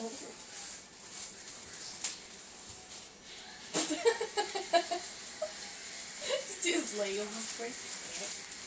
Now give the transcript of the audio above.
Just lay on the.